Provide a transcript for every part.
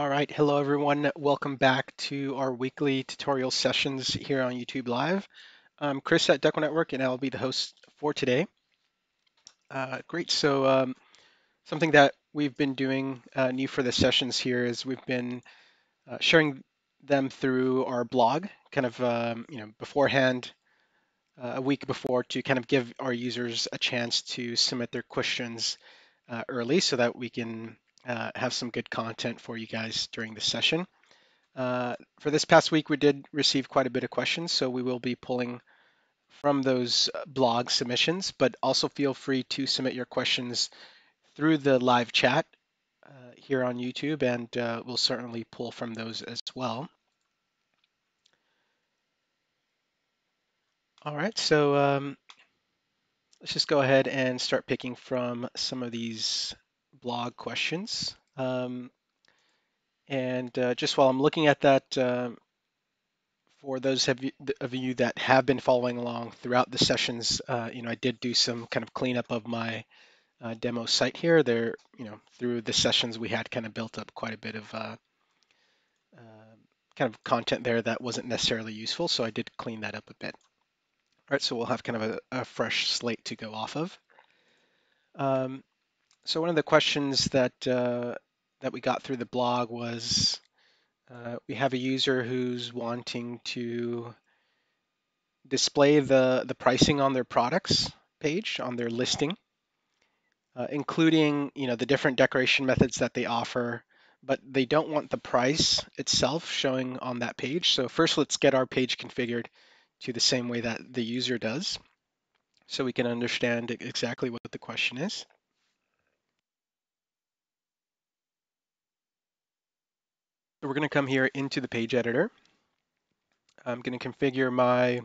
All right, hello everyone. Welcome back to our weekly tutorial sessions here on YouTube Live. I'm Chris at DecoNetwork and I'll be the host for today. Uh, great, so um, something that we've been doing uh, new for the sessions here is we've been uh, sharing them through our blog, kind of um, you know beforehand, uh, a week before to kind of give our users a chance to submit their questions uh, early so that we can uh, have some good content for you guys during the session. Uh, for this past week, we did receive quite a bit of questions, so we will be pulling from those blog submissions, but also feel free to submit your questions through the live chat uh, here on YouTube, and uh, we'll certainly pull from those as well. All right, so um, let's just go ahead and start picking from some of these blog questions. Um, and uh, just while I'm looking at that, uh, for those of you, of you, that have been following along throughout the sessions, uh, you know, I did do some kind of cleanup of my uh, demo site here. There, you know, through the sessions we had kind of built up quite a bit of uh, uh, kind of content there that wasn't necessarily useful, so I did clean that up a bit. All right, so we'll have kind of a, a fresh slate to go off of. Um, so one of the questions that uh, that we got through the blog was uh, we have a user who's wanting to display the the pricing on their products page on their listing, uh, including you know the different decoration methods that they offer, but they don't want the price itself showing on that page. So first, let's get our page configured to the same way that the user does, so we can understand exactly what the question is. So we're going to come here into the page editor. I'm going to configure my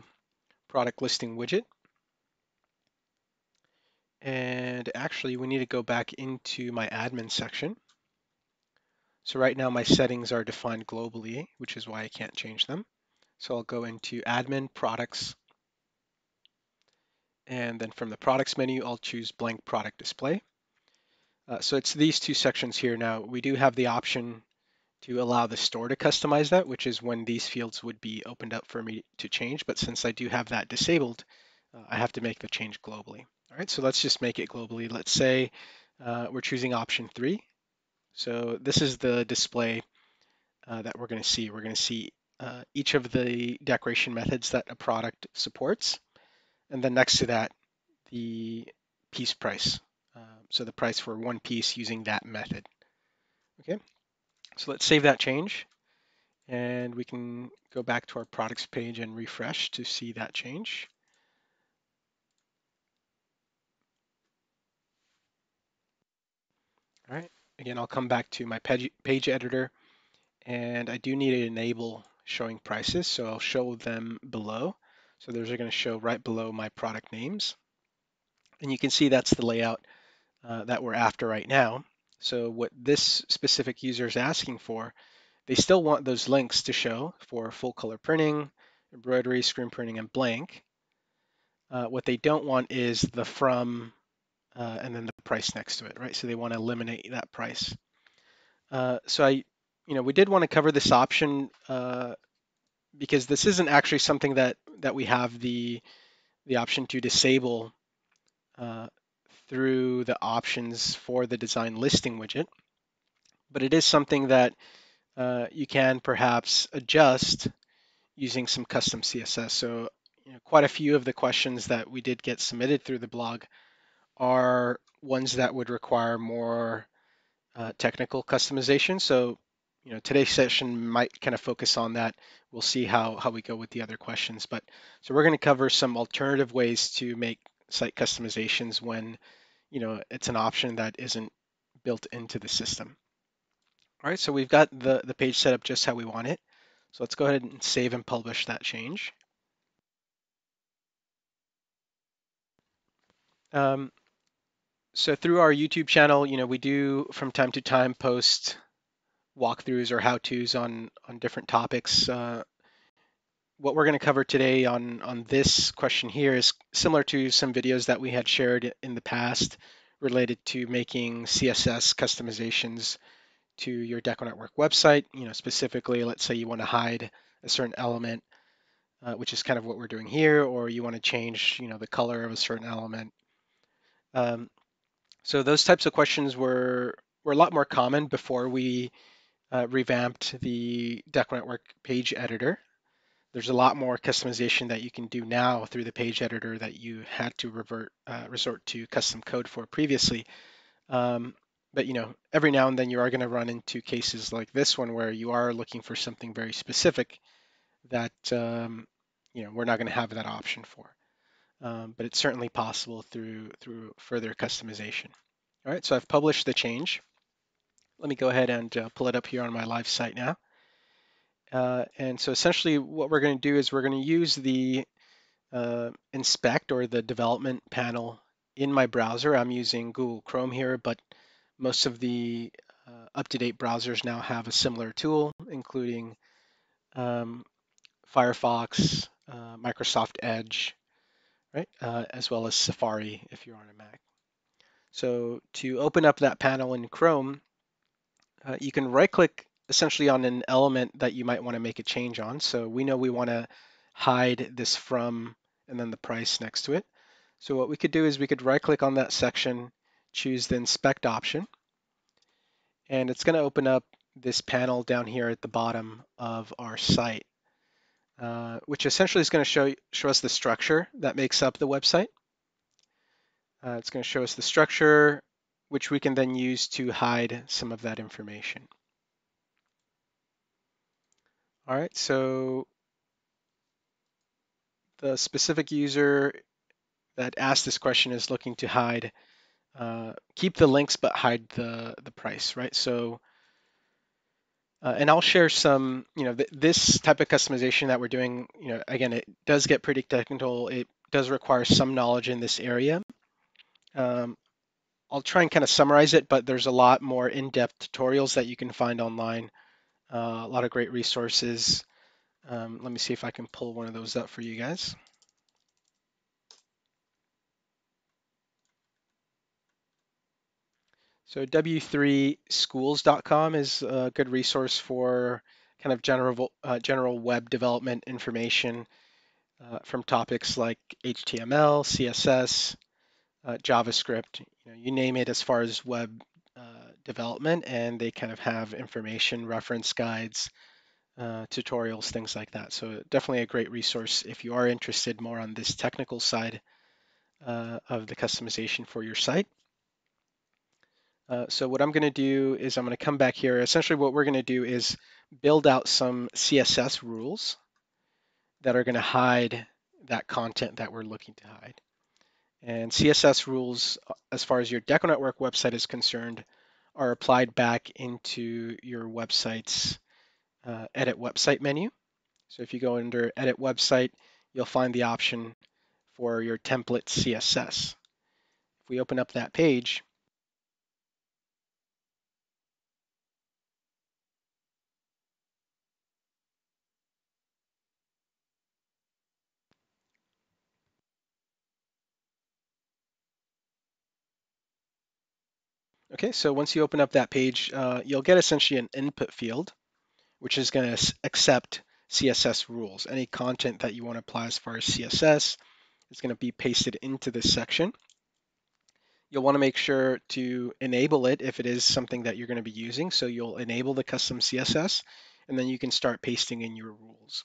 product listing widget. And actually, we need to go back into my admin section. So right now my settings are defined globally, which is why I can't change them. So I'll go into admin products. And then from the products menu, I'll choose blank product display. Uh, so it's these two sections here. Now we do have the option to allow the store to customize that, which is when these fields would be opened up for me to change. But since I do have that disabled, uh, I have to make the change globally. All right, so let's just make it globally. Let's say uh, we're choosing option three. So this is the display uh, that we're going to see. We're going to see uh, each of the decoration methods that a product supports. And then next to that, the piece price. Uh, so the price for one piece using that method. Okay, so let's save that change and we can go back to our products page and refresh to see that change. All right, again, I'll come back to my page, editor and I do need to enable showing prices. So I'll show them below. So those are going to show right below my product names. And you can see that's the layout uh, that we're after right now. So what this specific user is asking for, they still want those links to show for full color printing, embroidery, screen printing, and blank. Uh, what they don't want is the from uh, and then the price next to it, right? So they want to eliminate that price. Uh, so I, you know, we did want to cover this option uh, because this isn't actually something that that we have the the option to disable uh, through the options for the design listing widget, but it is something that uh, you can perhaps adjust using some custom CSS. So you know, quite a few of the questions that we did get submitted through the blog are ones that would require more uh, technical customization. So you know, today's session might kind of focus on that. We'll see how, how we go with the other questions. But so we're going to cover some alternative ways to make site customizations when you know it's an option that isn't built into the system. All right, so we've got the, the page set up just how we want it. So let's go ahead and save and publish that change. Um, so through our YouTube channel, you know, we do from time to time post walkthroughs or how-tos on on different topics. Uh, what we're going to cover today on, on this question here is similar to some videos that we had shared in the past related to making CSS customizations to your DecoNetwork website. You know, specifically, let's say you want to hide a certain element, uh, which is kind of what we're doing here, or you want to change, you know, the color of a certain element. Um, so those types of questions were were a lot more common before we uh, revamped the DecoNetwork page editor. There's a lot more customization that you can do now through the page editor that you had to revert uh, resort to custom code for previously. Um, but you know, every now and then you are going to run into cases like this one where you are looking for something very specific that um, you know we're not going to have that option for. Um, but it's certainly possible through through further customization. All right, so I've published the change. Let me go ahead and uh, pull it up here on my live site now. Uh, and so essentially what we're going to do is we're going to use the uh, inspect or the development panel in my browser. I'm using Google Chrome here, but most of the uh, up-to-date browsers now have a similar tool, including um, Firefox, uh, Microsoft Edge, right, uh, as well as Safari if you're on a Mac. So to open up that panel in Chrome, uh, you can right-click essentially on an element that you might want to make a change on. So we know we want to hide this from and then the price next to it. So what we could do is we could right click on that section, choose the inspect option, and it's going to open up this panel down here at the bottom of our site, uh, which essentially is going to show, show us the structure that makes up the website. Uh, it's going to show us the structure, which we can then use to hide some of that information. All right, so the specific user that asked this question is looking to hide, uh, keep the links but hide the, the price, right? So, uh, and I'll share some, you know, th this type of customization that we're doing, you know, again, it does get pretty technical. It does require some knowledge in this area. Um, I'll try and kind of summarize it, but there's a lot more in-depth tutorials that you can find online. Uh, a lot of great resources. Um, let me see if I can pull one of those up for you guys. So w3schools.com is a good resource for kind of general uh, general web development information uh, from topics like HTML, CSS, uh, JavaScript, you, know, you name it as far as web development, and they kind of have information, reference guides, uh, tutorials, things like that. So definitely a great resource if you are interested more on this technical side uh, of the customization for your site. Uh, so what I'm going to do is I'm going to come back here. Essentially what we're going to do is build out some CSS rules that are going to hide that content that we're looking to hide. And CSS rules, as far as your DecoNetwork website is concerned, are applied back into your website's uh, Edit Website menu. So if you go under Edit Website, you'll find the option for your template CSS. If we open up that page, Okay, so once you open up that page, uh, you'll get essentially an input field, which is going to accept CSS rules. Any content that you want to apply as far as CSS is going to be pasted into this section. You'll want to make sure to enable it if it is something that you're going to be using. So you'll enable the custom CSS, and then you can start pasting in your rules.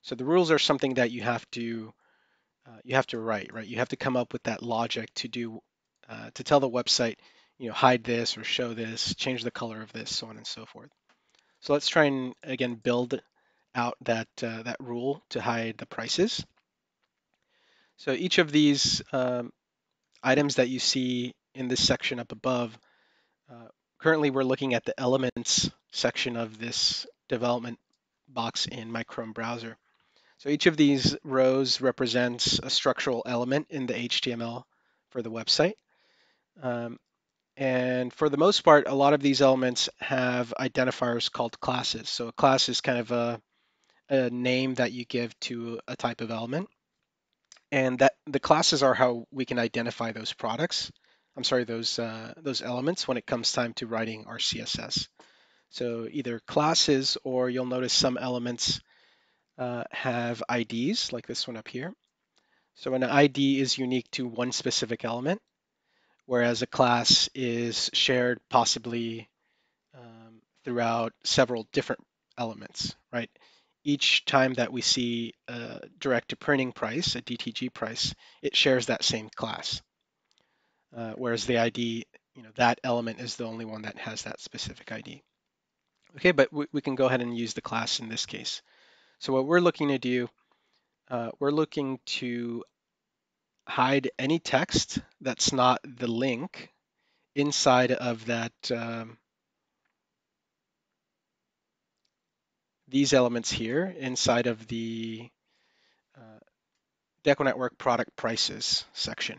So the rules are something that you have to uh, you have to write, right? You have to come up with that logic to do uh, to tell the website you know, hide this or show this, change the color of this, so on and so forth. So let's try and again build out that uh, that rule to hide the prices. So each of these um, items that you see in this section up above, uh, currently we're looking at the elements section of this development box in my Chrome browser. So each of these rows represents a structural element in the HTML for the website. Um, and for the most part, a lot of these elements have identifiers called classes. So a class is kind of a, a name that you give to a type of element. And that the classes are how we can identify those products. I'm sorry, those uh, those elements when it comes time to writing our CSS. So either classes or you'll notice some elements uh, have IDs like this one up here. So an ID is unique to one specific element, whereas a class is shared possibly um, throughout several different elements, right? Each time that we see a direct to printing price, a DTG price, it shares that same class. Uh, whereas the ID, you know, that element is the only one that has that specific ID. Okay, but we, we can go ahead and use the class in this case. So what we're looking to do, uh, we're looking to hide any text that's not the link inside of that um, these elements here inside of the uh, Deco Network product prices section.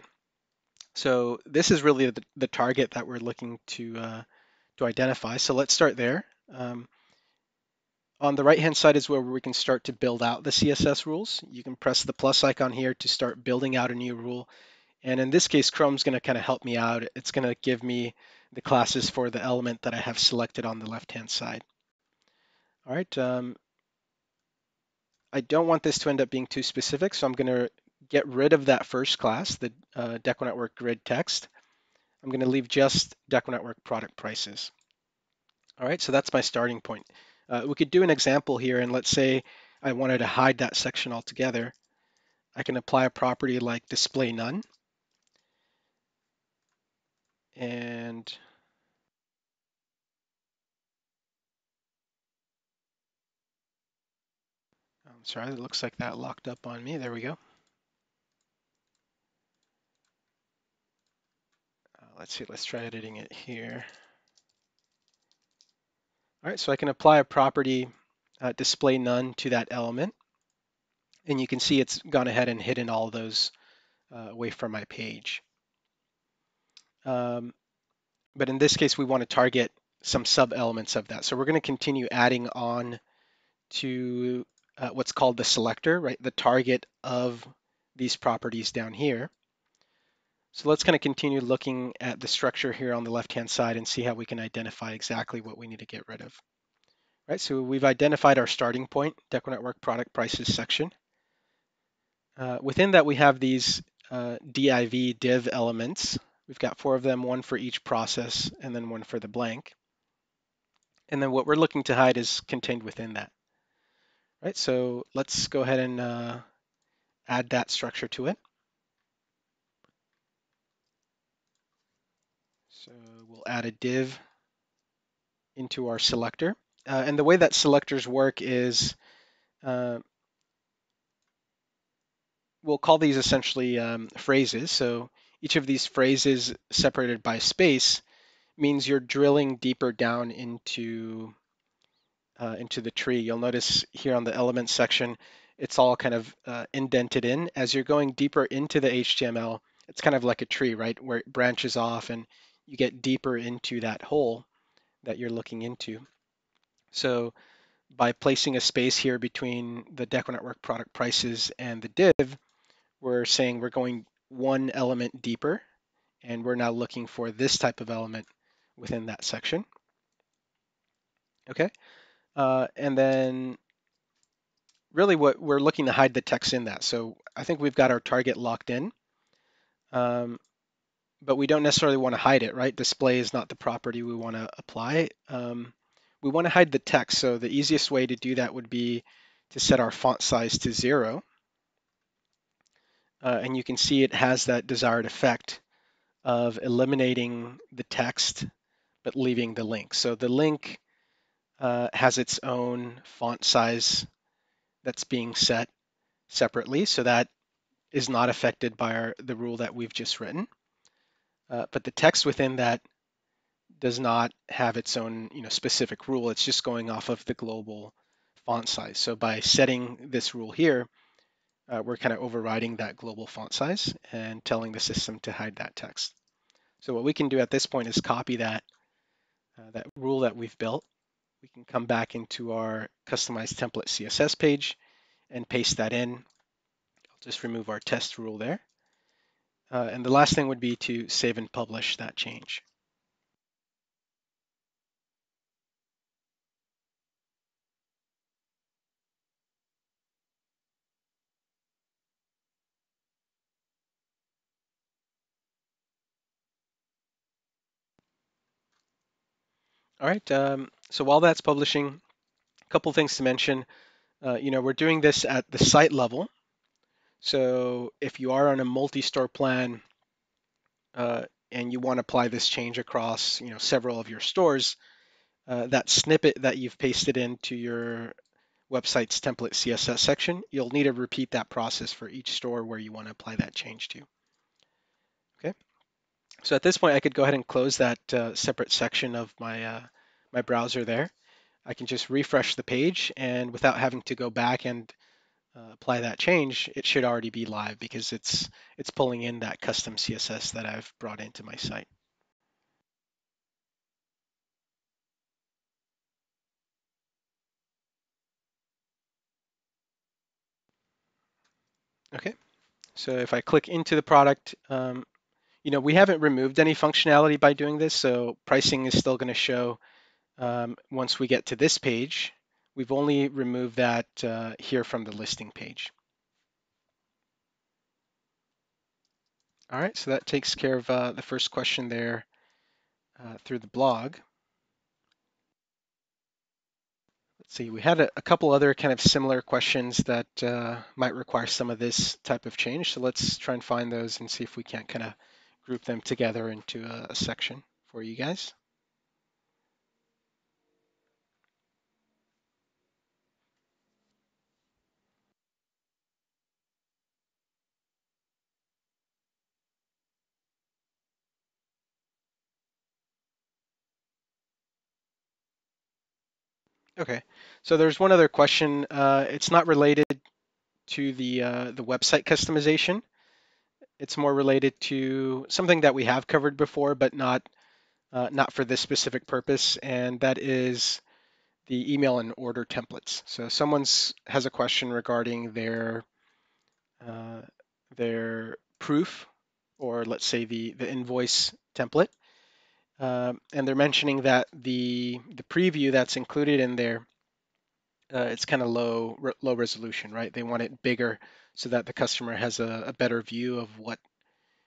So this is really the, the target that we're looking to uh, to identify. So let's start there. Um, on the right hand side is where we can start to build out the CSS rules. You can press the plus icon here to start building out a new rule. And in this case, Chrome's going to kind of help me out. It's going to give me the classes for the element that I have selected on the left hand side. All right. Um, I don't want this to end up being too specific, so I'm going to get rid of that first class, the uh, Deco Network grid text. I'm going to leave just Deco Network product prices. All right, so that's my starting point. Uh, we could do an example here, and let's say I wanted to hide that section altogether. I can apply a property like display none. And I'm sorry, it looks like that locked up on me. There we go. Uh, let's see, let's try editing it here. All right, so I can apply a property uh, display none to that element. And you can see it's gone ahead and hidden all those uh, away from my page. Um, but in this case, we want to target some sub elements of that. So we're going to continue adding on to uh, what's called the selector, right? The target of these properties down here. So let's kind of continue looking at the structure here on the left-hand side and see how we can identify exactly what we need to get rid of. Right, so we've identified our starting point, Deco Network product prices section. Uh, within that, we have these uh, div div elements. We've got four of them, one for each process, and then one for the blank. And then what we're looking to hide is contained within that. Right, so let's go ahead and uh, add that structure to it. So we'll add a div into our selector. Uh, and the way that selectors work is uh, we'll call these essentially um, phrases. So each of these phrases separated by space means you're drilling deeper down into uh, into the tree. You'll notice here on the elements section, it's all kind of uh, indented in. As you're going deeper into the HTML, it's kind of like a tree, right, where it branches off and you get deeper into that hole that you're looking into. So by placing a space here between the Deco Network product prices and the div, we're saying we're going one element deeper, and we're now looking for this type of element within that section. Okay, uh, and then really what we're looking to hide the text in that. So I think we've got our target locked in, um, but we don't necessarily want to hide it, right? Display is not the property we want to apply. Um, we want to hide the text. So the easiest way to do that would be to set our font size to zero. Uh, and you can see it has that desired effect of eliminating the text but leaving the link. So the link uh, has its own font size that's being set separately. So that is not affected by our, the rule that we've just written. Uh, but the text within that does not have its own you know, specific rule. It's just going off of the global font size. So by setting this rule here, uh, we're kind of overriding that global font size and telling the system to hide that text. So what we can do at this point is copy that, uh, that rule that we've built. We can come back into our customized template CSS page and paste that in. I'll just remove our test rule there. Uh, and the last thing would be to save and publish that change. All right, um, so while that's publishing, a couple things to mention. Uh, you know, we're doing this at the site level, so if you are on a multi-store plan uh, and you want to apply this change across, you know, several of your stores, uh, that snippet that you've pasted into your website's template CSS section, you'll need to repeat that process for each store where you want to apply that change to. Okay. So at this point, I could go ahead and close that uh, separate section of my uh, my browser there. I can just refresh the page, and without having to go back and uh, apply that change, it should already be live because it's it's pulling in that custom CSS that I've brought into my site. Okay, so if I click into the product, um, you know, we haven't removed any functionality by doing this, so pricing is still going to show um, once we get to this page. We've only removed that uh, here from the listing page. All right, so that takes care of uh, the first question there uh, through the blog. Let's see, we had a, a, couple other kind of similar questions that uh, might require some of this type of change. So let's try and find those and see if we can't kind of group them together into a, a section for you guys. Okay, so there's one other question. Uh, it's not related to the uh, the website customization. It's more related to something that we have covered before, but not uh, not for this specific purpose, and that is the email and order templates. So someone's has a question regarding their uh, their proof, or let's say the the invoice template, um, and they're mentioning that the the preview that's included in there uh, it's kind of low re low resolution, right? They want it bigger so that the customer has a, a better view of what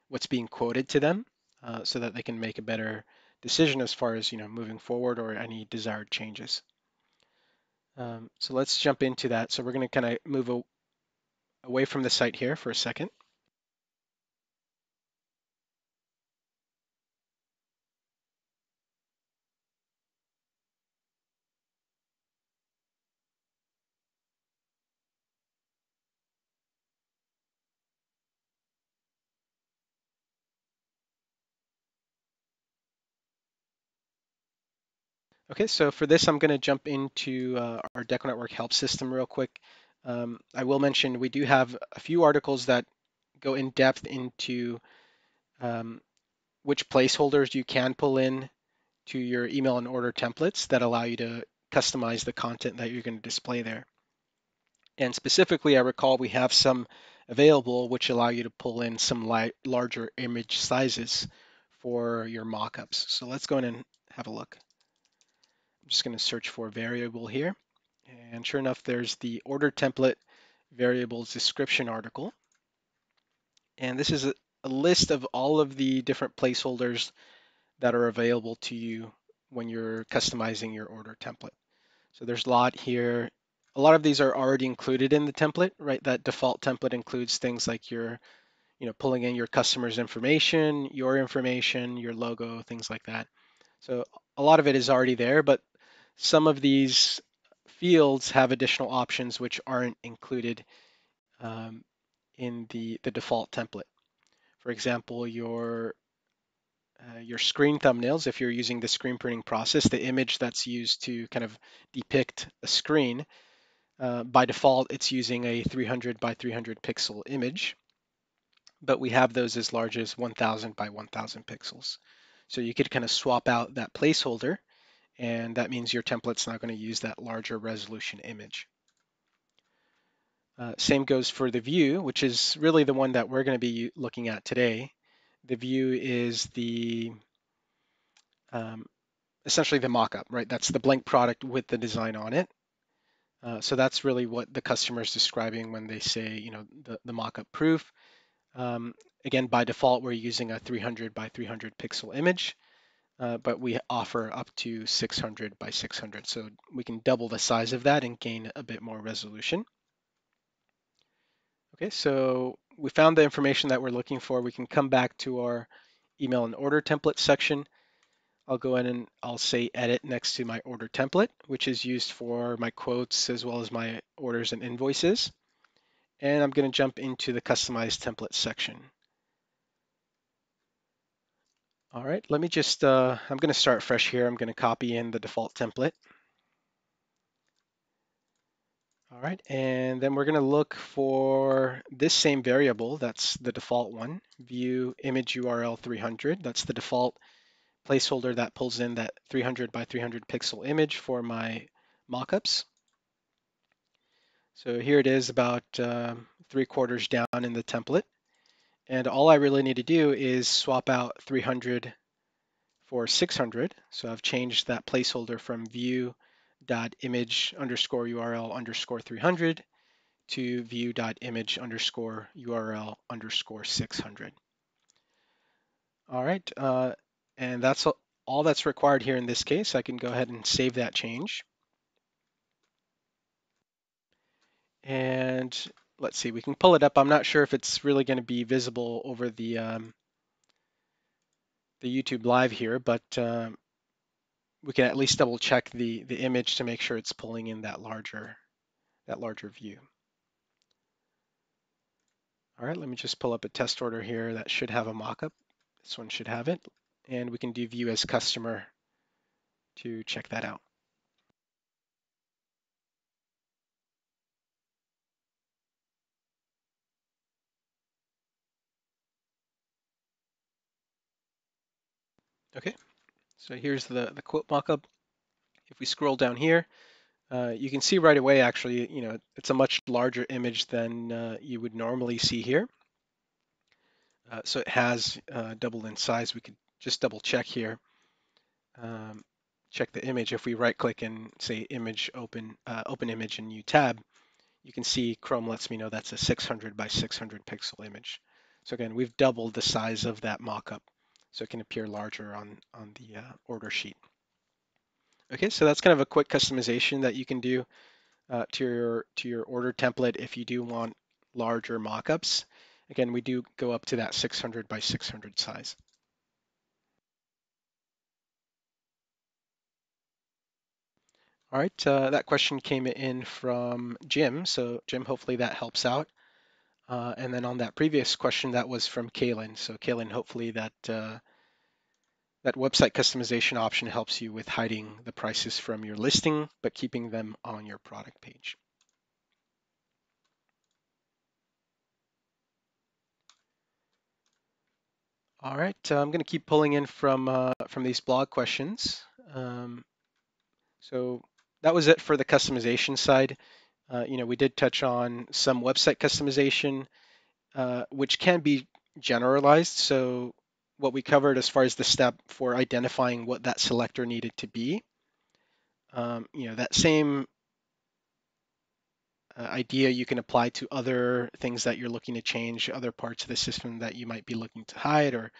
what's being quoted to them, uh, so that they can make a better decision as far as you know moving forward or any desired changes. Um, so let's jump into that. So we're going to kind of move away from the site here for a second. Okay, so for this, I'm going to jump into uh, our DecoNetwork help system real quick. Um, I will mention we do have a few articles that go in depth into um, which placeholders you can pull in to your email and order templates that allow you to customize the content that you're going to display there. And specifically, I recall we have some available which allow you to pull in some larger image sizes for your mockups. So let's go in and have a look just going to search for variable here. And sure enough, there's the order template variables description article. And this is a, a list of all of the different placeholders that are available to you when you're customizing your order template. So there's a lot here. A lot of these are already included in the template, right? That default template includes things like your, you know, pulling in your customer's information, your information, your logo, things like that. So a lot of it is already there, but some of these fields have additional options which aren't included um, in the, the default template. For example, your uh, your screen thumbnails, if you're using the screen printing process, the image that's used to kind of depict a screen, uh, by default, it's using a 300 by 300 pixel image, but we have those as large as 1000 by 1000 pixels. So you could kind of swap out that placeholder and that means your template's not going to use that larger resolution image. Uh, same goes for the view, which is really the one that we're going to be looking at today. The view is the um, essentially the mock-up, right? That's the blank product with the design on it. Uh, so that's really what the customer is describing when they say, you know, the, the mock-up proof. Um, again, by default, we're using a 300 by 300 pixel image. Uh, but we offer up to 600 by 600. So we can double the size of that and gain a bit more resolution. Okay, so we found the information that we're looking for. We can come back to our email and order template section. I'll go in and I'll say edit next to my order template, which is used for my quotes as well as my orders and invoices. And I'm going to jump into the customized template section. All right, let me just, uh, I'm going to start fresh here. I'm going to copy in the default template. All right, and then we're going to look for this same variable. That's the default one, view image URL 300. That's the default placeholder that pulls in that 300 by 300 pixel image for my mockups. So here it is about uh, three quarters down in the template. And all I really need to do is swap out 300 for 600. So I've changed that placeholder from view dot image underscore URL underscore 300 to view dot image underscore URL underscore 600. All right, uh, and that's all that's required here in this case. I can go ahead and save that change. And let's see, we can pull it up. I'm not sure if it's really going to be visible over the um, the YouTube live here, but um, we can at least double check the, the image to make sure it's pulling in that larger, that larger view. All right, let me just pull up a test order here that should have a mockup. This one should have it. And we can do view as customer to check that out. Okay, so here's the, the quote mockup. If we scroll down here, uh, you can see right away, actually, you know, it's a much larger image than uh, you would normally see here. Uh, so it has uh, doubled in size. We could just double check here. Um, check the image. If we right click and say image open, uh, open image in new tab, you can see Chrome lets me know that's a 600 by 600 pixel image. So again, we've doubled the size of that mockup so it can appear larger on, on the uh, order sheet. Okay, so that's kind of a quick customization that you can do uh, to your to your order template if you do want larger mockups. Again, we do go up to that 600 by 600 size. All right, uh, that question came in from Jim. So Jim, hopefully that helps out. Uh, and then on that previous question, that was from Kaylin. So Kaylin, hopefully that uh, that website customization option helps you with hiding the prices from your listing, but keeping them on your product page. All right, uh, I'm going to keep pulling in from uh, from these blog questions. Um, so that was it for the customization side. Uh, you know, we did touch on some website customization, uh, which can be generalized. So what we covered as far as the step for identifying what that selector needed to be. Um, you know, that same uh, idea you can apply to other things that you're looking to change, other parts of the system that you might be looking to hide, or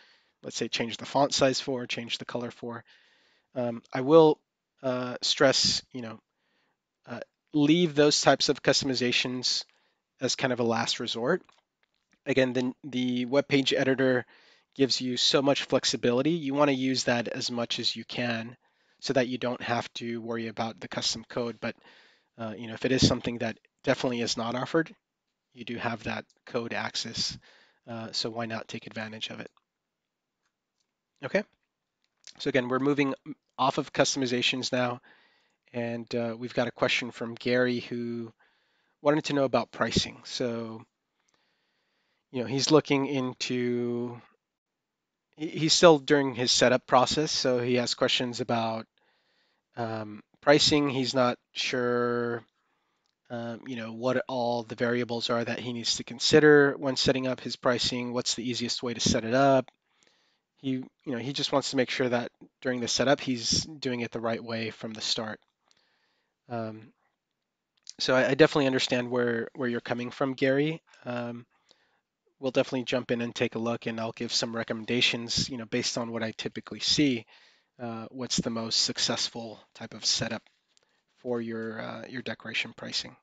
let's say change the font size for, change the color for. Um, I will uh, stress, you know, leave those types of customizations as kind of a last resort. Again, the, the web page editor gives you so much flexibility. You want to use that as much as you can so that you don't have to worry about the custom code. But uh, you know, if it is something that definitely is not offered, you do have that code access. Uh, so why not take advantage of it? Okay. So again, we're moving off of customizations now, and uh, we've got a question from Gary who wanted to know about pricing. So, you know, he's looking into he's still during his setup process, so he has questions about um, pricing. He's not sure, um, you know, what all the variables are that he needs to consider when setting up his pricing. What's the easiest way to set it up? He, you know, he just wants to make sure that during the setup he's doing it the right way from the start. Um, so I, I, definitely understand where where you're coming from, Gary. Um, we'll definitely jump in and take a look and I'll give some recommendations, you know, based on what I typically see. uh, what's the most successful type of setup for your uh, your decoration pricing.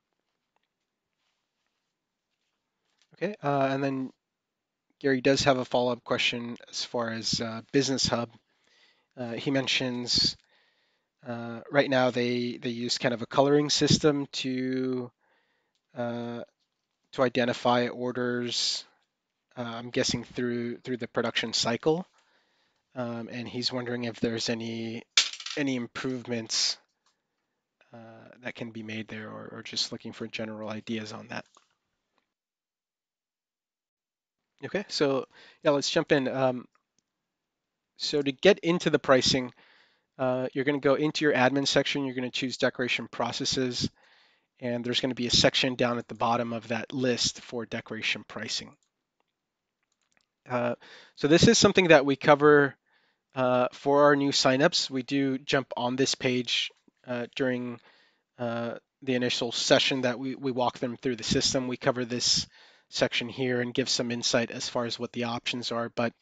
Okay, uh, and then Gary does have a follow-up question as far as uh, Business Hub. Uh, he mentions uh, right now they they use kind of a coloring system to uh, to identify orders. Uh, I'm guessing through through the production cycle, um, and he's wondering if there's any any improvements uh, that can be made there, or, or just looking for general ideas on that. Okay, so yeah, let's jump in. Um, so to get into the pricing, uh, you're going to go into your admin section. You're going to choose decoration processes, and there's going to be a section down at the bottom of that list for decoration pricing. Uh, so this is something that we cover uh, for our new signups. We do jump on this page uh, during uh, the initial session that we, we walk them through the system. We cover this section here and give some insight as far as what the options are, but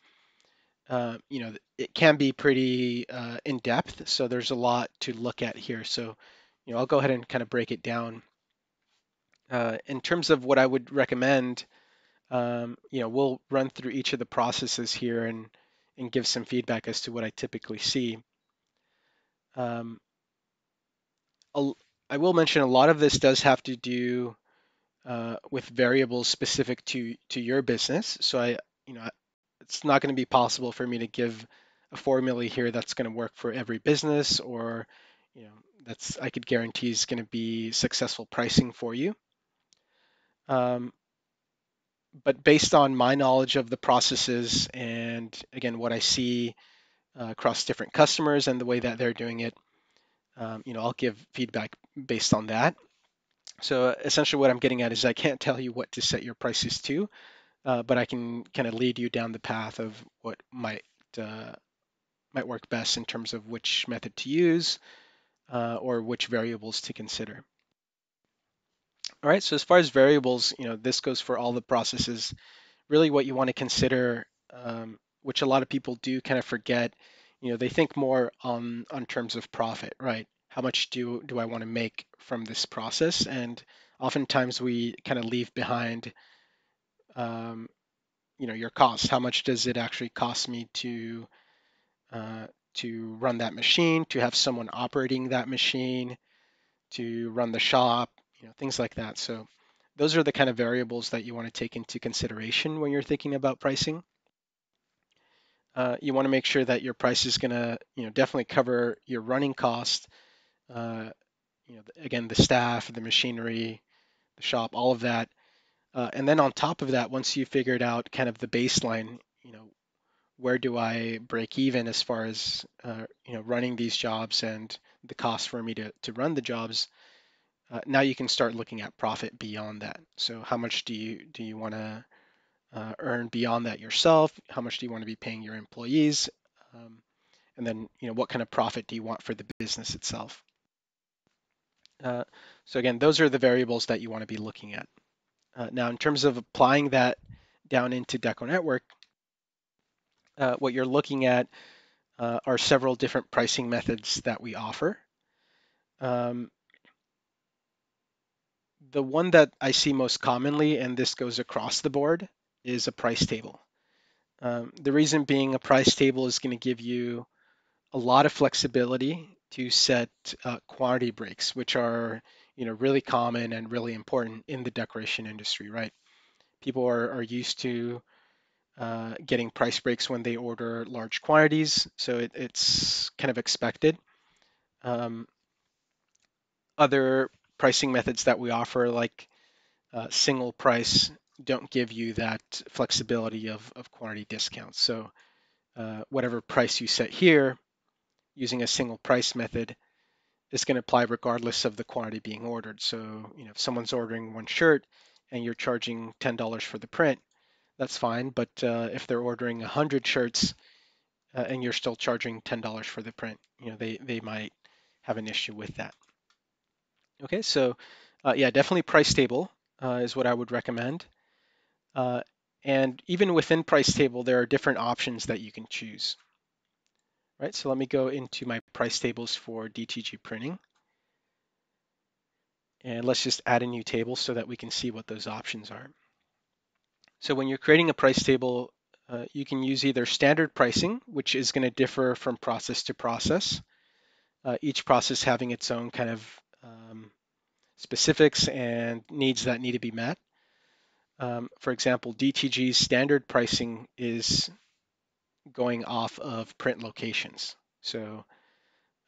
uh, you know, it can be pretty uh, in depth. So there's a lot to look at here. So, you know, I'll go ahead and kind of break it down. Uh, in terms of what I would recommend, um, you know, we'll run through each of the processes here and and give some feedback as to what I typically see. Um, I will mention a lot of this does have to do uh, with variables specific to to your business. So I, you know, it's not going to be possible for me to give a formula here that's going to work for every business or you know that's I could guarantee is going to be successful pricing for you. Um, but based on my knowledge of the processes and again what I see uh, across different customers and the way that they're doing it, um, you know I'll give feedback based on that. So essentially what I'm getting at is I can't tell you what to set your prices to, uh, but I can kind of lead you down the path of what might uh, might work best in terms of which method to use uh, or which variables to consider. All right, so as far as variables, you know, this goes for all the processes. Really what you want to consider, um, which a lot of people do kind of forget, you know, they think more on, on terms of profit, right? How much do, do I want to make from this process? And oftentimes we kind of leave behind um, you know your cost. How much does it actually cost me to uh, to run that machine, to have someone operating that machine, to run the shop, you know, things like that. So those are the kind of variables that you want to take into consideration when you're thinking about pricing. Uh, you want to make sure that your price is going to, you know, definitely cover your running cost. Uh, you know, again, the staff, the machinery, the shop, all of that. Uh, and then on top of that, once you figured out kind of the baseline, you know, where do I break even as far as uh, you know running these jobs and the cost for me to to run the jobs? Uh, now you can start looking at profit beyond that. So how much do you do you want to uh, earn beyond that yourself? How much do you want to be paying your employees? Um, and then you know what kind of profit do you want for the business itself? Uh, so again, those are the variables that you want to be looking at. Uh, now, in terms of applying that down into DecoNetwork, uh, what you're looking at uh, are several different pricing methods that we offer. Um, the one that I see most commonly, and this goes across the board, is a price table. Um, the reason being a price table is going to give you a lot of flexibility to set uh, quantity breaks, which are you know really common and really important in the decoration industry, right? People are, are used to uh, getting price breaks when they order large quantities, so it, it's kind of expected. Um, other pricing methods that we offer, like uh, single price, don't give you that flexibility of, of quantity discounts. So uh, whatever price you set here, using a single price method, is going to apply regardless of the quantity being ordered. So you know, if someone's ordering one shirt and you're charging $10 for the print, that's fine. But uh, if they're ordering 100 shirts uh, and you're still charging $10 for the print, you know, they, they might have an issue with that. Okay, so uh, yeah, definitely price table uh, is what I would recommend. Uh, and even within price table, there are different options that you can choose. Right? So let me go into my price tables for DTG printing. And let's just add a new table so that we can see what those options are. So when you're creating a price table, uh, you can use either standard pricing, which is going to differ from process to process, uh, each process having its own kind of um, specifics and needs that need to be met. Um, for example, DTG's standard pricing is going off of print locations. So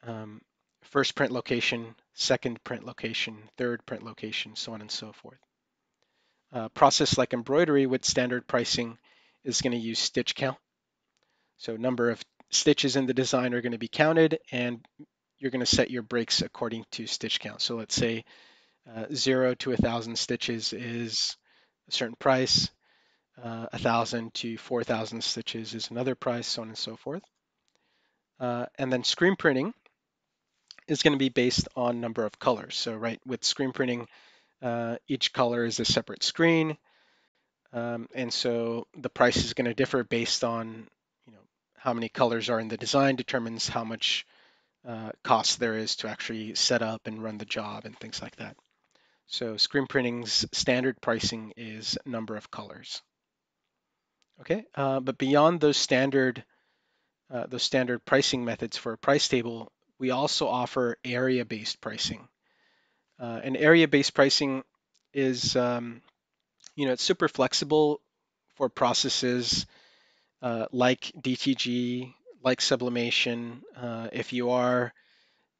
um, first print location, second print location, third print location, so on and so forth. Uh, process like embroidery with standard pricing is going to use stitch count. So number of stitches in the design are going to be counted and you're going to set your breaks according to stitch count. So let's say uh, zero to a thousand stitches is a certain price, uh, a thousand to 4,000 stitches is another price, so on and so forth. Uh, and then screen printing is going to be based on number of colors. So right with screen printing, uh, each color is a separate screen. Um, and so the price is going to differ based on you know how many colors are in the design determines how much uh, cost there is to actually set up and run the job and things like that. So screen printing's standard pricing is number of colors. Okay, uh, but beyond those standard uh, those standard pricing methods for a price table, we also offer area-based pricing. Uh, and area-based pricing is, um, you know, it's super flexible for processes uh, like DTG, like sublimation. Uh, if you are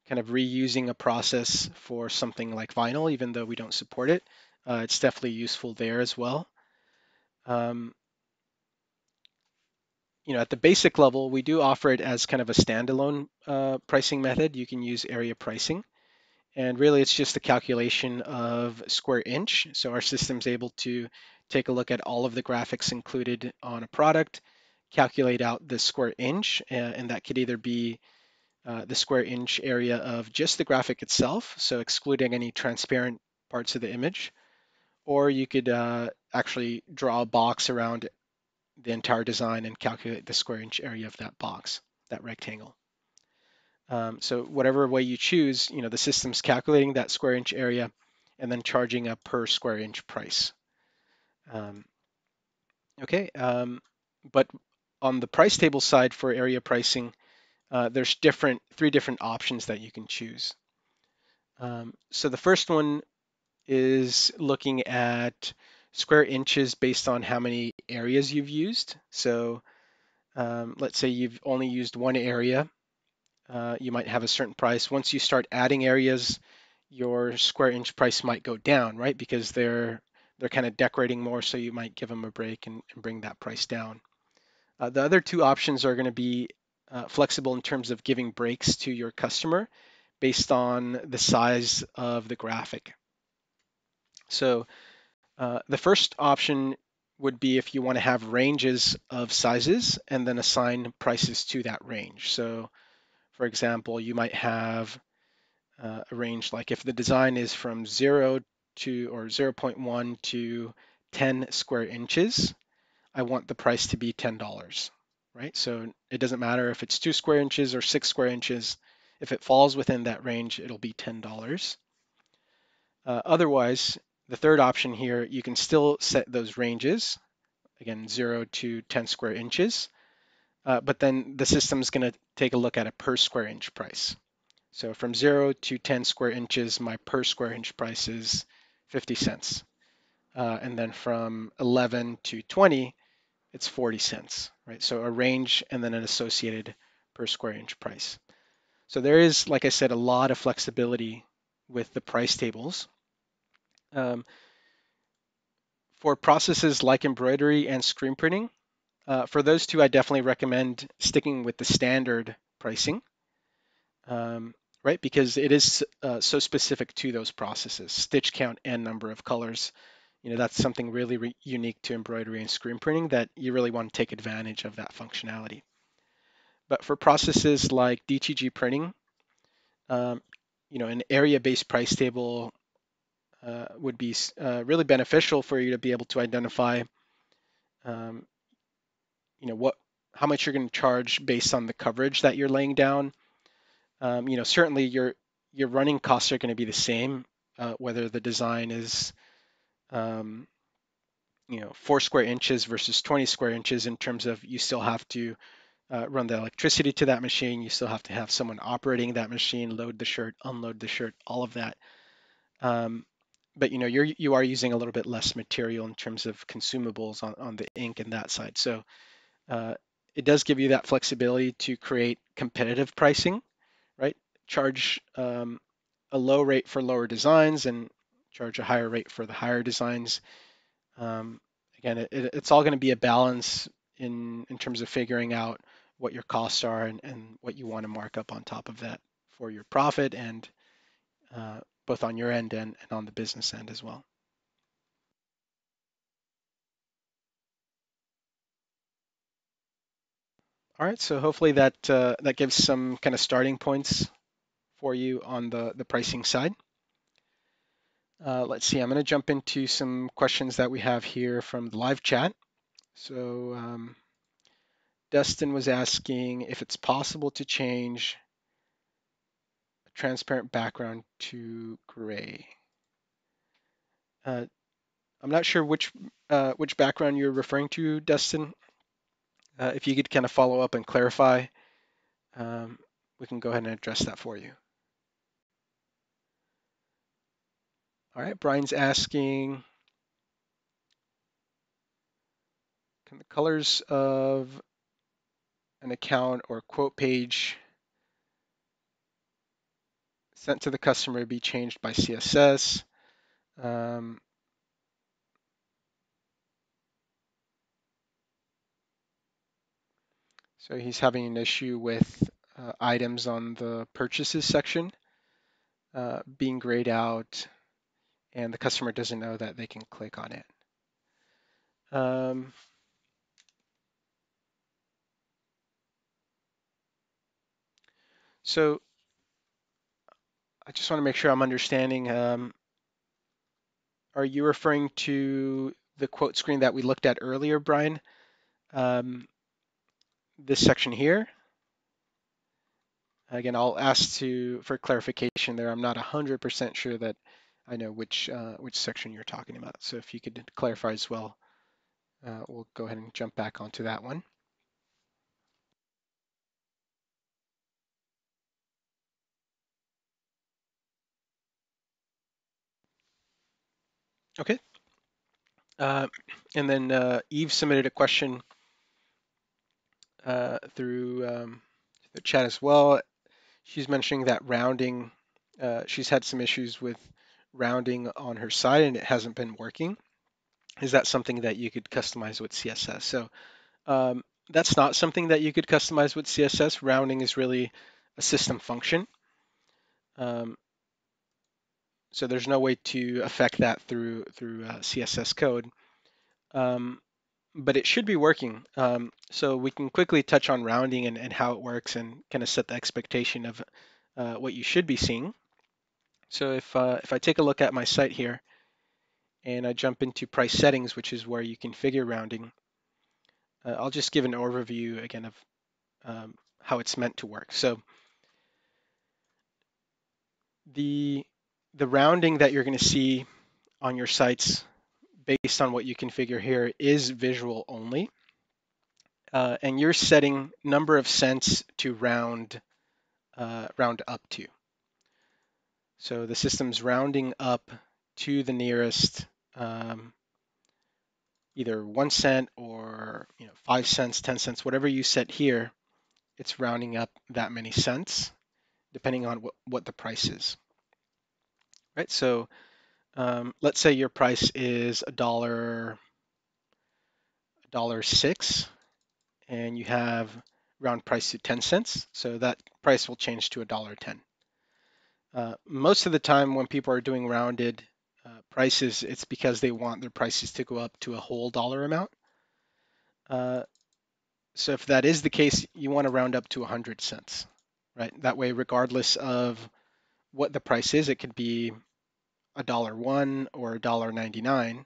kind of reusing a process for something like vinyl, even though we don't support it, uh, it's definitely useful there as well. Um, you know, at the basic level, we do offer it as kind of a standalone uh, pricing method. You can use area pricing. And really, it's just a calculation of square inch. So our system's able to take a look at all of the graphics included on a product, calculate out the square inch, and that could either be uh, the square inch area of just the graphic itself, so excluding any transparent parts of the image, or you could uh, actually draw a box around the entire design and calculate the square inch area of that box, that rectangle. Um, so whatever way you choose, you know, the system's calculating that square inch area and then charging a per square inch price. Um, okay, um, but on the price table side for area pricing, uh, there's different three different options that you can choose. Um, so the first one is looking at square inches based on how many areas you've used. So um, let's say you've only used one area, uh, you might have a certain price. Once you start adding areas, your square inch price might go down, right? Because they're they're kind of decorating more, so you might give them a break and, and bring that price down. Uh, the other two options are going to be uh, flexible in terms of giving breaks to your customer based on the size of the graphic. So uh, the first option would be if you want to have ranges of sizes and then assign prices to that range. So for example, you might have uh, a range like if the design is from 0 to or 0.1 to 10 square inches, I want the price to be $10, right? So it doesn't matter if it's two square inches or six square inches. If it falls within that range, it'll be $10. Uh, otherwise, the third option here, you can still set those ranges, again, 0 to 10 square inches, uh, but then the system's going to take a look at a per square inch price. So from 0 to 10 square inches, my per square inch price is 50 cents. Uh, and then from 11 to 20, it's 40 cents, right? So a range and then an associated per square inch price. So there is, like I said, a lot of flexibility with the price tables. Um, for processes like embroidery and screen printing, uh, for those two, I definitely recommend sticking with the standard pricing, um, right? Because it is uh, so specific to those processes, stitch count and number of colors. You know, that's something really re unique to embroidery and screen printing that you really want to take advantage of that functionality. But for processes like DTG printing, um, you know, an area-based price table uh, would be uh, really beneficial for you to be able to identify um, you know what how much you're going to charge based on the coverage that you're laying down. Um, you know, certainly your your running costs are going to be the same, uh, whether the design is, um, you know, four square inches versus 20 square inches in terms of you still have to uh, run the electricity to that machine. You still have to have someone operating that machine, load the shirt, unload the shirt, all of that. Um, but you know, you're you are using a little bit less material in terms of consumables on, on the ink and that side. So uh, it does give you that flexibility to create competitive pricing, right? Charge um, a low rate for lower designs and charge a higher rate for the higher designs. Um, again, it, it's all going to be a balance in in terms of figuring out what your costs are and, and what you want to mark up on top of that for your profit and uh, both on your end and, and on the business end as well. All right, so hopefully that uh, that gives some kind of starting points for you on the, the pricing side. Uh, let's see, I'm going to jump into some questions that we have here from the live chat. So um, Dustin was asking if it's possible to change transparent background to gray. Uh, I'm not sure which uh, which background you're referring to, Dustin. Uh, if you could kind of follow up and clarify, um, we can go ahead and address that for you. All right, Brian's asking, can the colors of an account or quote page sent to the customer be changed by CSS. Um, so he's having an issue with uh, items on the purchases section uh, being grayed out and the customer doesn't know that they can click on it. Um, So I just want to make sure I'm understanding. Um, are you referring to the quote screen that we looked at earlier, Brian? Um, this section here. Again, I'll ask to for clarification there. I'm not 100% sure that I know which uh, which section you're talking about. So if you could clarify as well, uh, we'll go ahead and jump back onto that one. Okay. Uh, and then uh, Eve submitted a question uh, through um, the chat as well. She's mentioning that rounding, uh, she's had some issues with rounding on her side and it hasn't been working. Is that something that you could customize with CSS? So um, that's not something that you could customize with CSS. Rounding is really a system function. Um, so there's no way to affect that through through uh, CSS code. Um, but it should be working. Um, so we can quickly touch on rounding and, and how it works and kind of set the expectation of uh, what you should be seeing. So if, uh, if I take a look at my site here and I jump into price settings, which is where you configure rounding, uh, I'll just give an overview again of um, how it's meant to work. So the the rounding that you're going to see on your sites based on what you configure here is visual only. Uh, and you're setting number of cents to round uh, round up to. So the system's rounding up to the nearest um, either one cent or you know five cents, ten cents, whatever you set here, it's rounding up that many cents, depending on what, what the price is right? So um, let's say your price is a dollar, dollar six, and you have round price to 10 cents. So that price will change to a dollar 10. Uh, most of the time when people are doing rounded uh, prices, it's because they want their prices to go up to a whole dollar amount. Uh, so if that is the case, you want to round up to 100 cents, right? That way, regardless of what the price is, it could be a dollar one or a dollar 99,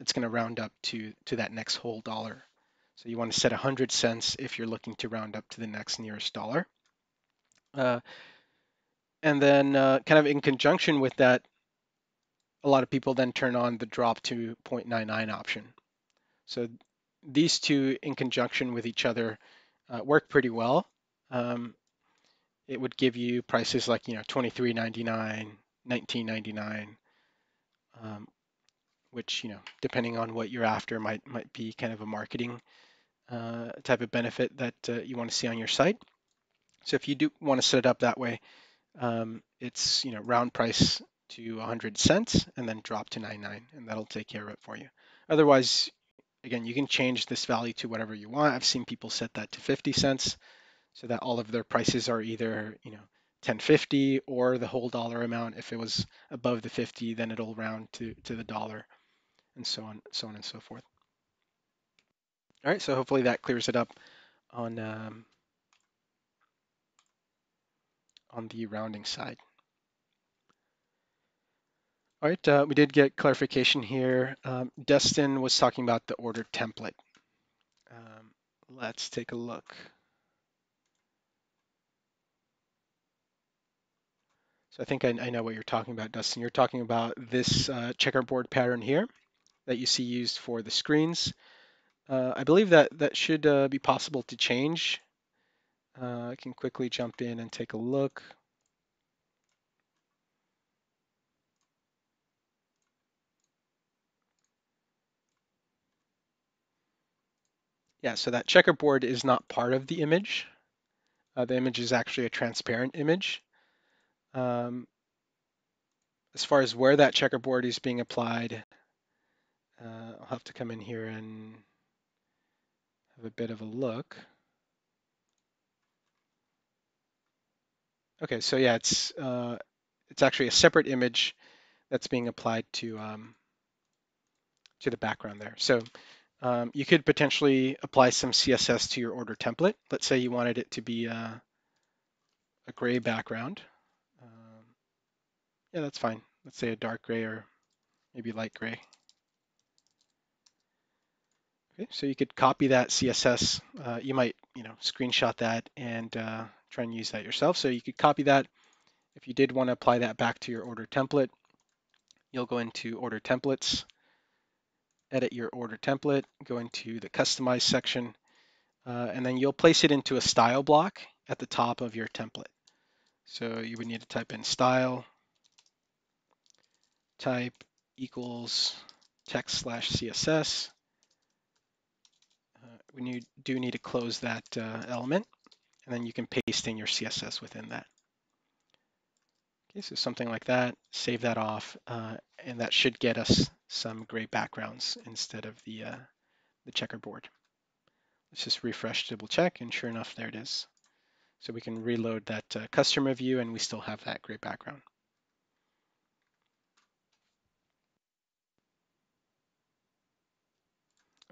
it's going to round up to, to that next whole dollar. So you want to set 100 cents if you're looking to round up to the next nearest dollar. Uh, and then uh, kind of in conjunction with that, a lot of people then turn on the drop to 0.99 option. So these two in conjunction with each other uh, work pretty well. Um, it would give you prices like you know 23.99, 19.99, um, which you know depending on what you're after might might be kind of a marketing uh, type of benefit that uh, you want to see on your site. So if you do want to set it up that way, um, it's you know round price to 100 cents and then drop to 99, and that'll take care of it for you. Otherwise, again, you can change this value to whatever you want. I've seen people set that to 50 cents so that all of their prices are either, you know, 1050 or the whole dollar amount. If it was above the 50, then it'll round to, to the dollar and so on, so on and so forth. All right, so hopefully that clears it up on um, on the rounding side. All right, uh, we did get clarification here. Um, Dustin was talking about the order template. Um, let's take a look. So I think I, I, know what you're talking about, Dustin. You're talking about this uh, checkerboard pattern here that you see used for the screens. Uh, I believe that that should uh, be possible to change. Uh, I can quickly jump in and take a look. Yeah, so that checkerboard is not part of the image. Uh, the image is actually a transparent image. Um, as far as where that checkerboard is being applied, uh, I'll have to come in here and have a bit of a look. Okay, so yeah, it's uh, it's actually a separate image that's being applied to um, to the background there. So um, you could potentially apply some CSS to your order template. Let's say you wanted it to be a, a gray background. Yeah, that's fine. Let's say a dark gray or maybe light gray. Okay, so you could copy that CSS. Uh, you might, you know, screenshot that and uh, try and use that yourself. So you could copy that. If you did want to apply that back to your order template, you'll go into order templates edit your order template, go into the customize section, uh, and then you'll place it into a style block at the top of your template. So you would need to type in style, type equals text slash CSS. Uh, when you do need to close that uh, element, and then you can paste in your CSS within that. Okay, so something like that, save that off, uh, and that should get us some gray backgrounds instead of the, uh, the checkerboard. Let's just refresh, double check, and sure enough, there it is. So we can reload that uh, customer view and we still have that gray background.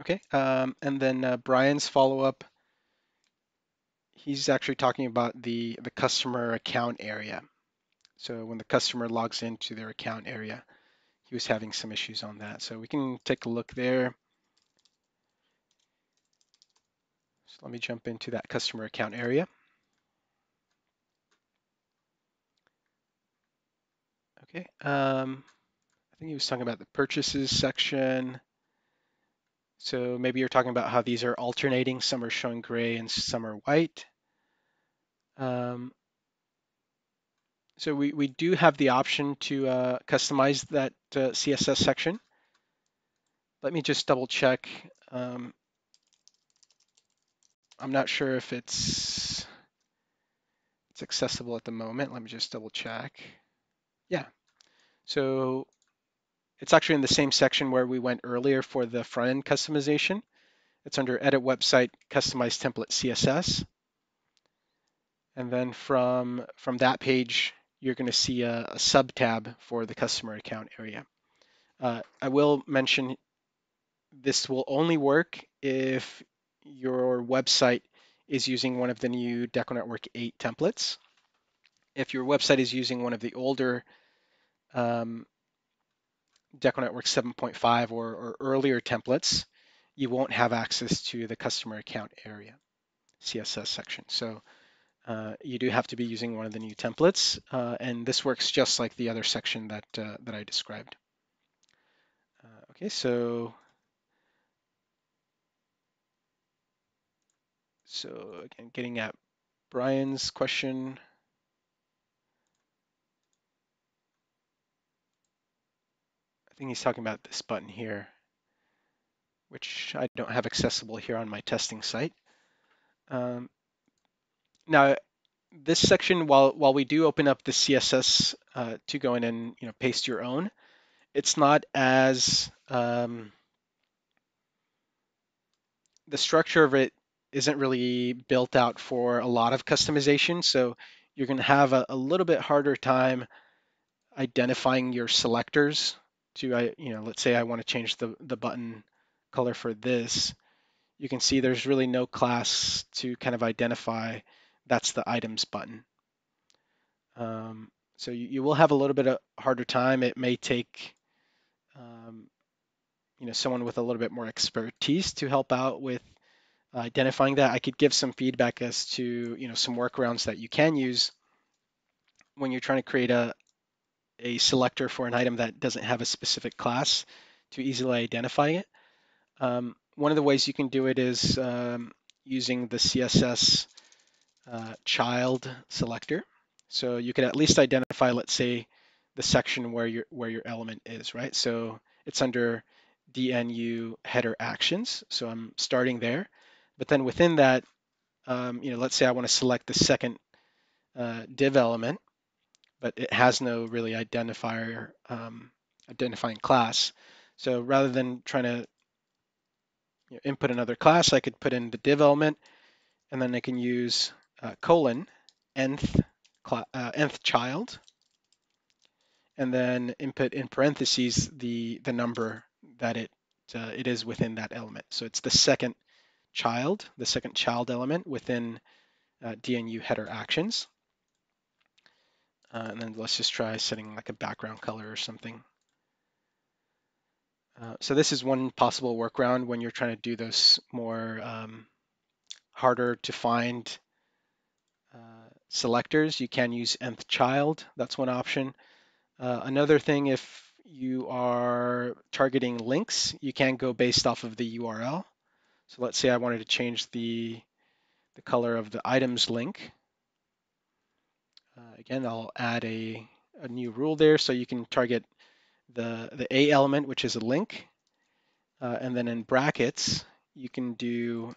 Okay, um, and then uh, Brian's follow-up, he's actually talking about the, the customer account area. So when the customer logs into their account area, he was having some issues on that. So we can take a look there. So let me jump into that customer account area. Okay, um, I think he was talking about the purchases section. So maybe you're talking about how these are alternating. Some are showing gray and some are white. Um, so we, we do have the option to uh, customize that uh, CSS section. Let me just double check. Um, I'm not sure if it's it's accessible at the moment. Let me just double check. Yeah. So it's actually in the same section where we went earlier for the front end customization. It's under Edit Website, Customize Template CSS. And then from, from that page, you're going to see a, a sub tab for the customer account area. Uh, I will mention this will only work if your website is using one of the new DecoNetwork 8 templates. If your website is using one of the older um, DecoNetwork 7.5 or, or, earlier templates, you won't have access to the customer account area CSS section. So uh, you do have to be using one of the new templates, uh, and this works just like the other section that uh, that I described. Uh, okay, so so again, getting at Brian's question. Think he's talking about this button here, which I don't have accessible here on my testing site. Um, now, this section, while while we do open up the CSS uh, to go in and you know paste your own, it's not as um, the structure of it isn't really built out for a lot of customization. So you're going to have a, a, little bit harder time identifying your selectors to, I, you know, let's say I want to change the, the button color for this. You can see there's really no class to kind of identify that's the items button. Um, so you, you, will have a little bit of harder time. It may take um, you know someone with a little bit more expertise to help out with identifying that. I could give some feedback as to you know some workarounds that you can use when you're trying to create a a selector for an item that doesn't have a specific class to easily identify it. Um, one of the ways you can do it is um, using the CSS uh, child selector. So you could at least identify, let's say, the section where your where your element is, right? So it's under DNU header actions. So I'm starting there. But then within that, um, you know, let's say I want to select the second uh, div element, but it has no really identifier um, identifying class. So rather than trying to you know, input another class, I could put in the div element, and then I can use uh, colon nth uh, nth child, and then input in parentheses the the number that it uh, it is within that element. So it's the second child, the second child element within uh, DNU header actions. Uh, and then let's just try setting like a background color or something. Uh, so this is one possible workaround when you're trying to do those more um, harder to find uh, selectors. You can use nth child. That's one option. Uh, another thing, if you are targeting links, you can go based off of the URL. So let's say I wanted to change the, the color of the items link. Uh, again, I'll add a, a new rule there so you can target the, the A element, which is a link. Uh, and then in brackets, you can do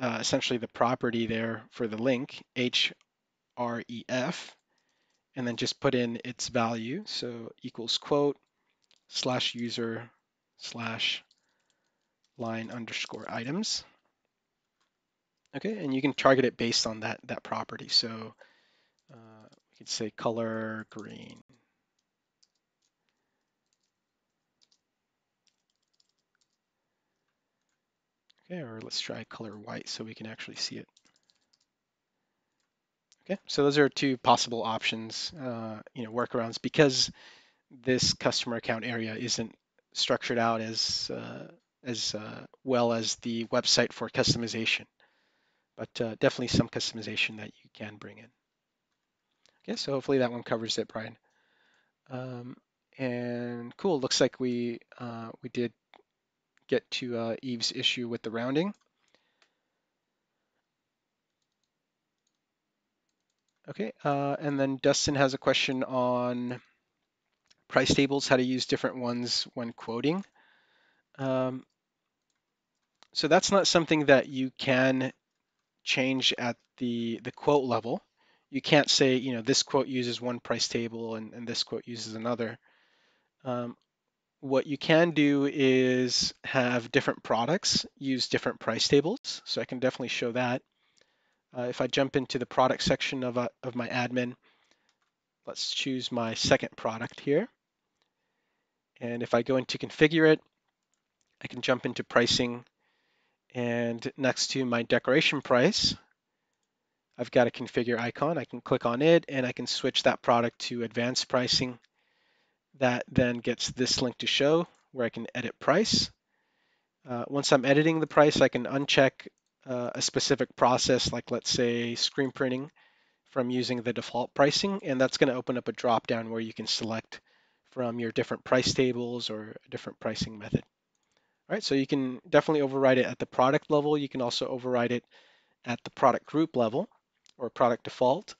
uh, essentially the property there for the link, href, and then just put in its value. So equals quote slash user slash line underscore items. Okay, and you can target it based on that, that property. So could say color green. Okay, or let's try color white so we can actually see it. Okay, so those are two possible options, uh, you know, workarounds because this customer account area isn't structured out as uh, as uh, well as the website for customization, but uh, definitely some customization that you can bring in. Okay, so hopefully that one covers it, Brian. Um, and cool, looks like we uh, we did get to uh, Eve's issue with the rounding. Okay, uh, and then Dustin has a question on price tables, how to use different ones when quoting. Um, so that's not something that you can change at the, the quote level. You can't say, you know, this quote uses one price table and, and this quote uses another. Um, what you can do is have different products use different price tables. So I can definitely show that. Uh, if I jump into the product section of, uh, of my admin, let's choose my second product here. And if I go into configure it, I can jump into pricing and next to my decoration price, I've got a configure icon. I can click on it and I can switch that product to advanced pricing. That then gets this link to show where I can edit price. Uh, once I'm editing the price, I can uncheck uh, a specific process, like let's say screen printing from using the default pricing, and that's going to open up a drop down where you can select from your different price tables or a different pricing method. All right, so you can definitely override it at the product level. You can also override it at the product group level or product default.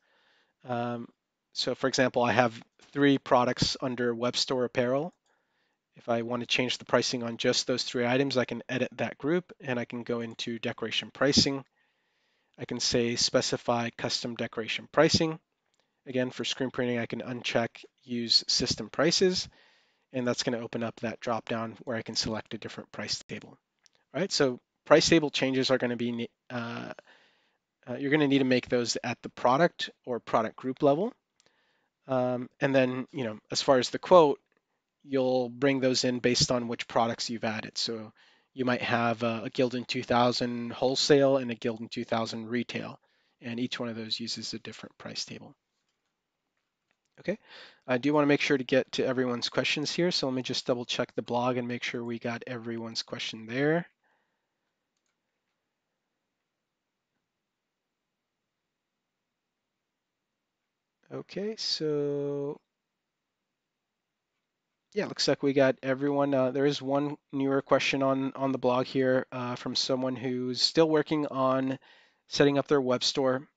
Um, so for example, I have three products under web store apparel. If I want to change the pricing on just those three items, I can edit that group and I can go into decoration pricing. I can say specify custom decoration pricing. Again, for screen printing, I can uncheck use system prices, and that's going to open up that drop down where I can select a different price table. All right, so price table changes are going to be, uh, uh, you're going to need to make those at the product or product group level. Um, and then, you know, as far as the quote, you'll bring those in based on which products you've added. So you might have a, a Gildan 2000 wholesale and a Gildan 2000 retail, and each one of those uses a different price table. Okay, I do want to make sure to get to everyone's questions here, so let me just double check the blog and make sure we got everyone's question there. Okay, so yeah, looks like we got everyone. Uh, there is one newer question on on the blog here uh, from someone who's still working on setting up their web store.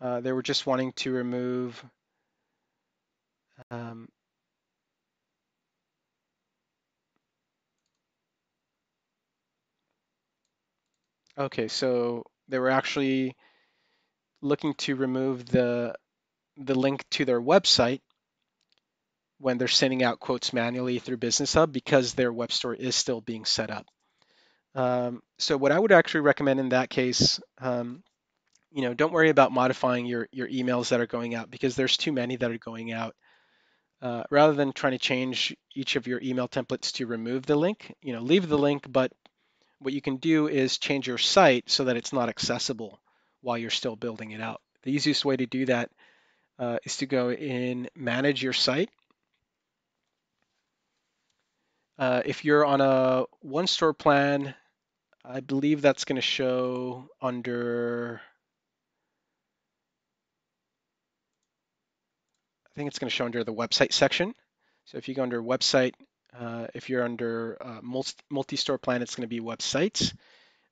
Uh, they were just wanting to remove um, okay, so they were actually looking to remove the the link to their website when they're sending out quotes manually through Business Hub because their web store is still being set up. Um, so what I would actually recommend in that case, um, you know, don't worry about modifying your your emails that are going out because there's too many that are going out. Uh, rather than trying to change each of your email templates to remove the link, you know, leave the link, but what you can do is change your site so that it's not accessible while you're still building it out. The easiest way to do that uh, is to go in manage your site. Uh, if you're on a one store plan, I believe that's going to show under, I think it's going to show under the website section. So if you go under website, uh, if you're under uh, multi-store plan, it's going to be websites.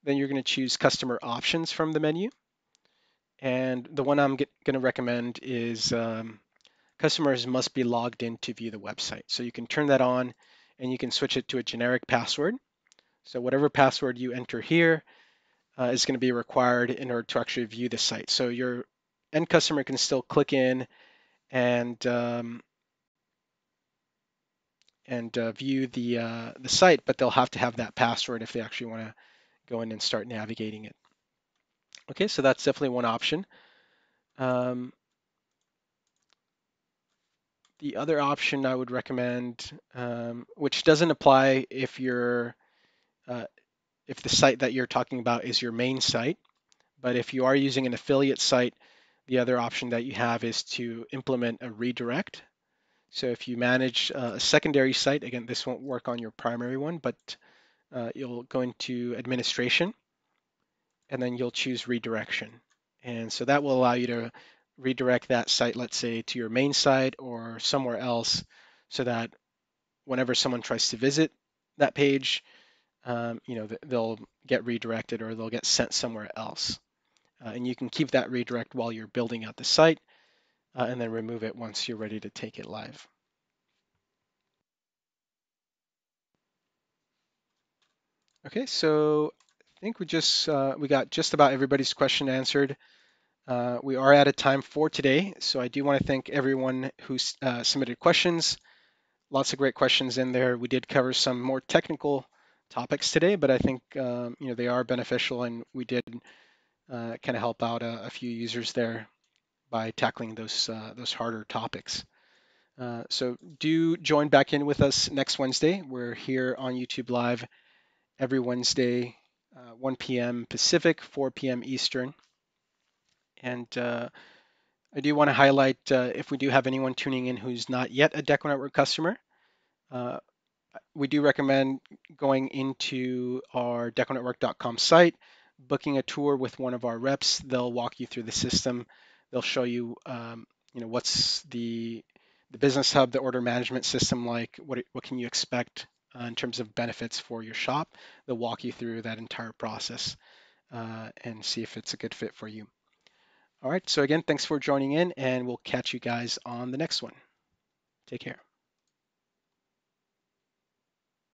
Then you're going to choose customer options from the menu. And the one I'm going to recommend is um, customers must be logged in to view the website. So you can turn that on and you can switch it to a generic password. So whatever password you enter here uh, is going to be required in order to actually view the site. So your end customer can still click in and um, and uh, view the uh, the site, but they'll have to have that password if they actually want to go in and start navigating it. Okay, so that's definitely one option. Um, the other option I would recommend, um, which doesn't apply if you're uh, if the site that you're talking about is your main site, but if you are using an affiliate site, the other option that you have is to implement a redirect. So if you manage uh, a secondary site, again, this won't work on your primary one, but uh, you'll go into administration and then you'll choose redirection. And so that will allow you to redirect that site, let's say, to your main site or somewhere else so that whenever someone tries to visit that page, um, you know, they'll get redirected or they'll get sent somewhere else. Uh, and you can keep that redirect while you're building out the site uh, and then remove it once you're ready to take it live. Okay, so think we just uh, we got just about everybody's question answered. Uh, we are out of time for today, so I do want to thank everyone who uh, submitted questions. Lots of great questions in there. We did cover some more technical topics today, but I think um, you know they are beneficial, and we did uh, kind of help out a, a, few users there by tackling those uh, those harder topics. Uh, so do join back in with us next Wednesday. We're here on YouTube Live every Wednesday, uh, 1 p.m. Pacific, 4 p.m. Eastern. And uh, I do want to highlight uh, if we do have anyone tuning in who's not yet a DecoNetwork customer, we do recommend going into our deconetwork.com site, booking a tour with one of our reps. They'll walk you through the system. They'll show you, um, you know, what's the the business hub, the order management system like. What what can you expect uh, in terms of benefits for your shop? They'll walk you through that entire process uh, and see if it's a good fit for you. All right. So again, thanks for joining in, and we'll catch you guys on the next one. Take care.